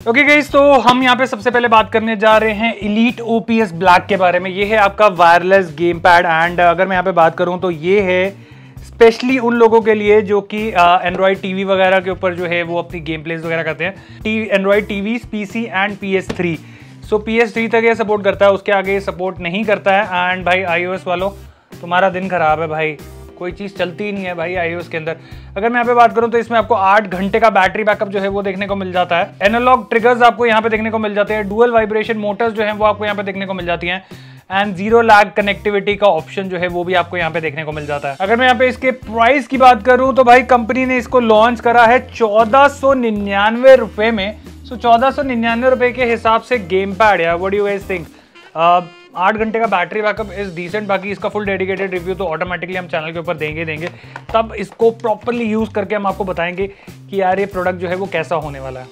Okay okay guys तो हम यहाँ पे सबसे पहले बात करने जा रहे हैं इलीट ओपीएस ब्लैक के बारे में। ये है आपका वायरलेस गेम पैड एंड अगर मैं यहाँ पे बात करूँ तो ये है स्पेशली उन लोगों के लिए जो कि एंड्रॉयड टीवी वगैरह के ऊपर जो है वो अपनी गेम प्लेस वगैरह करते हैं। T Android TV PC and P S three so P S three तक ये सपोर्ट करता है, उसके आगे ये सपोर्ट नहीं करता है। एंड भाई आई वालों, तुम्हारा दिन खराब है भाई। कोई चीज़ चलती ही नहीं है भाई आईओएस के अंदर। अगर मैं यहाँ पे बात करूँ तो इसमें आपको आठ घंटे का बैटरी बैकअप जो है वो देखने को मिल जाता है। एनालॉग ट्रिगर्स आपको यहाँ पे देखने को मिल जाते हैं। डुअल वाइब्रेशन मोटर्स जो है वो आपको यहाँ पे देखने को मिल जाती हैं। एंड ज़ीरो लैग कनेक्टिविटी का ऑप्शन जो है वो भी आपको यहाँ पे देखने को मिल जाता है। अगर मैं यहाँ पे इसके प्राइस की बात करूँ तो भाई कंपनी ने इसको लॉन्च करा है चौदह रुपए में। सो चौदह सौ रुपए के हिसाब से गेम पैड या वट यू गाइस थिंक आठ घंटे का बैटरी बैकअप इज़ डिसेंट बाकी इसका फुल डेडिकेटेड रिव्यू तो ऑटोमेटिकली हम चैनल के ऊपर देंगे देंगे। तब इसको प्रॉपरली यूज़ करके हम आपको बताएँगे कि यार ये प्रोडक्ट जो है वो कैसा होने वाला है।